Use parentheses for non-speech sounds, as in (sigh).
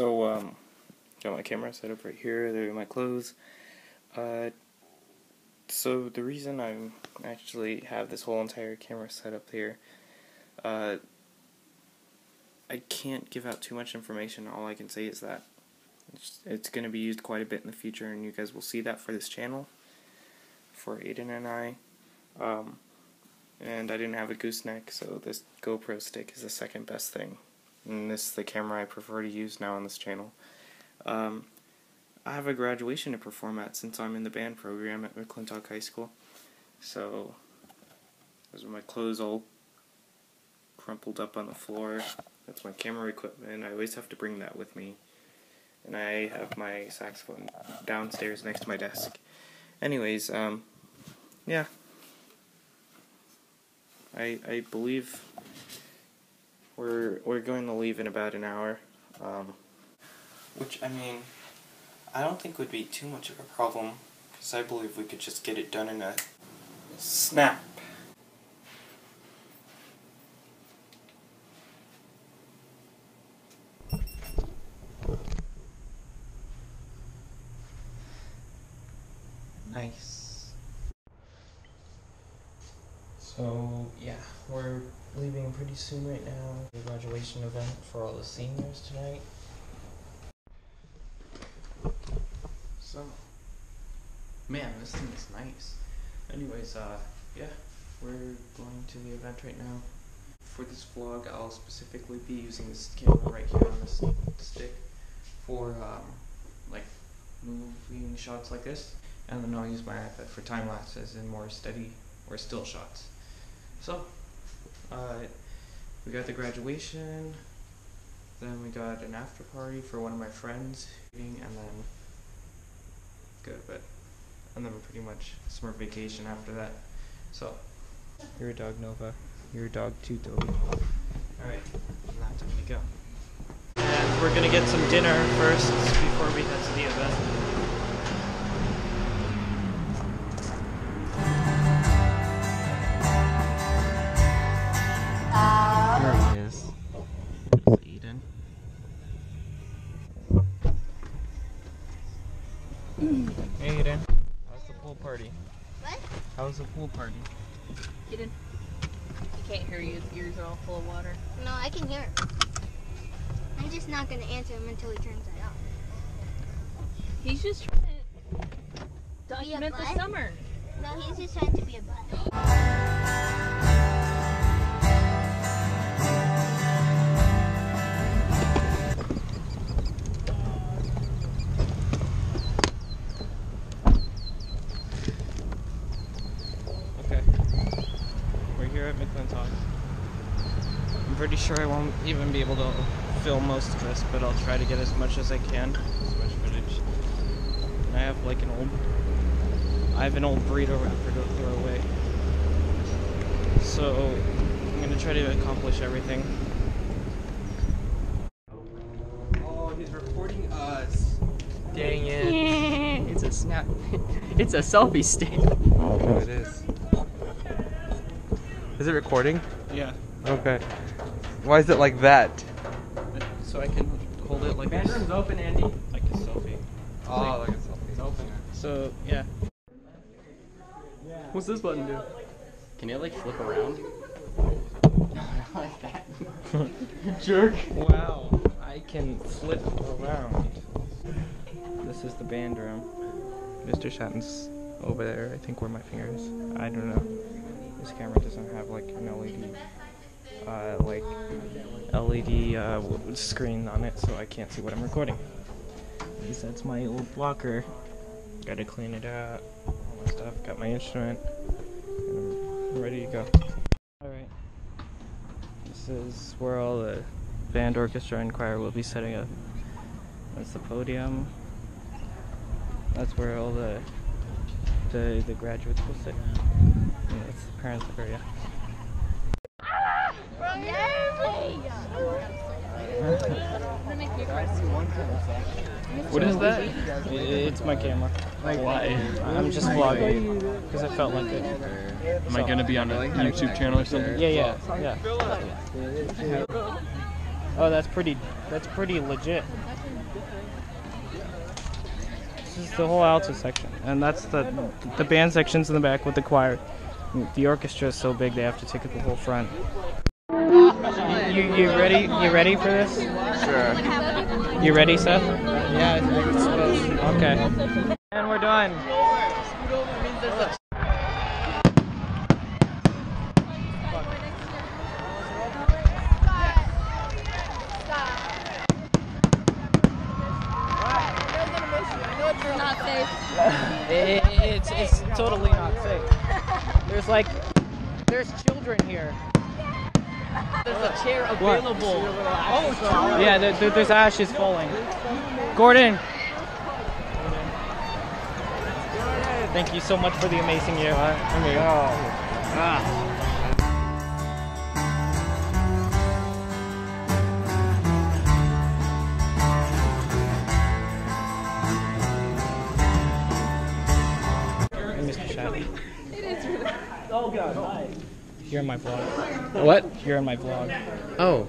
So, um, got my camera set up right here. There are my clothes. Uh, so the reason I actually have this whole entire camera set up here, uh, I can't give out too much information. All I can say is that it's, it's going to be used quite a bit in the future, and you guys will see that for this channel, for Aiden and I. Um, and I didn't have a gooseneck, so this GoPro stick is the second best thing. And this is the camera I prefer to use now on this channel. Um, I have a graduation to perform at since I'm in the band program at McClintock High School. So, those are my clothes all crumpled up on the floor. That's my camera equipment. I always have to bring that with me. And I have my saxophone downstairs next to my desk. Anyways, um, yeah. I I believe we're we're going to leave in about an hour. Um, which I mean, I don't think would be too much of a problem because I believe we could just get it done in a snap. Nice. So, yeah, we're leaving pretty soon right now. The graduation event for all the seniors tonight. So, man, this thing is nice. Anyways, uh, yeah, we're going to the event right now. For this vlog, I'll specifically be using this camera right here on this stick for, um, like, moving shots like this. And then I'll use my iPad for time lapses and more steady or still shots. So, uh, we got the graduation, then we got an after party for one of my friends, and then go to bed. And then pretty much summer vacation after that. So, You're a dog Nova, You're a dog too Toby. Alright, now time to go. And we're gonna get some dinner first before we head to the event. Hey Eden. How's the pool party? What? How's the pool party? Get in. You can't hear you. His ears are all full of water. No, I can hear him. I'm just not gonna answer him until he turns that off. He's just trying to Be a document the summer. No, he's just trying to be a butt. (gasps) (laughs) here at McClintock. I'm pretty sure I won't even be able to film most of this, but I'll try to get as much as I can, as much footage. And I have like an old, I have an old burrito wrapper to throw away. So I'm gonna try to accomplish everything. Oh, he's recording us. Dang it. (laughs) it's a snap. (laughs) it's a selfie stick. Oh, it is. Is it recording? Yeah. Okay. Why is it like that? So I can hold it like this, Bedroom's open, Andy. like a selfie. Oh, like a selfie. It's open. So yeah. What's this button do? Can it like flip around? No, (laughs) not like that. Jerk. Wow, I can flip around. This is the band room. Mr. Shatton's over there, I think where my finger is. I don't know. This camera doesn't have like an LED, uh, like LED uh, screen on it, so I can't see what I'm recording. At least that's my old blocker. Gotta clean it out. All my stuff. Got my instrument. And I'm ready to go. Alright. This is where all the band, orchestra, and choir will be setting up. That's the podium. That's where all the the, the graduates will sit. And that's the parents area. What is that? It's my camera. Like, Why? I'm just vlogging because I felt like it. Am I gonna be on a YouTube channel or something? Yeah, yeah, yeah. Oh, that's pretty. That's pretty legit. Is the whole alto section, and that's the the band sections in the back with the choir. The orchestra is so big they have to take up the whole front. You, you ready? You ready for this? Sure. You ready, Seth? Yeah, I suppose. Okay. And we're done. It's it's totally not safe. There's like there's children here. There's a chair available. Oh, yeah, there, there- there's ashes falling. Gordon. Thank you so much for the amazing year. Ah. Oh God! Hi. You're in my vlog. What? You're in my vlog. Oh.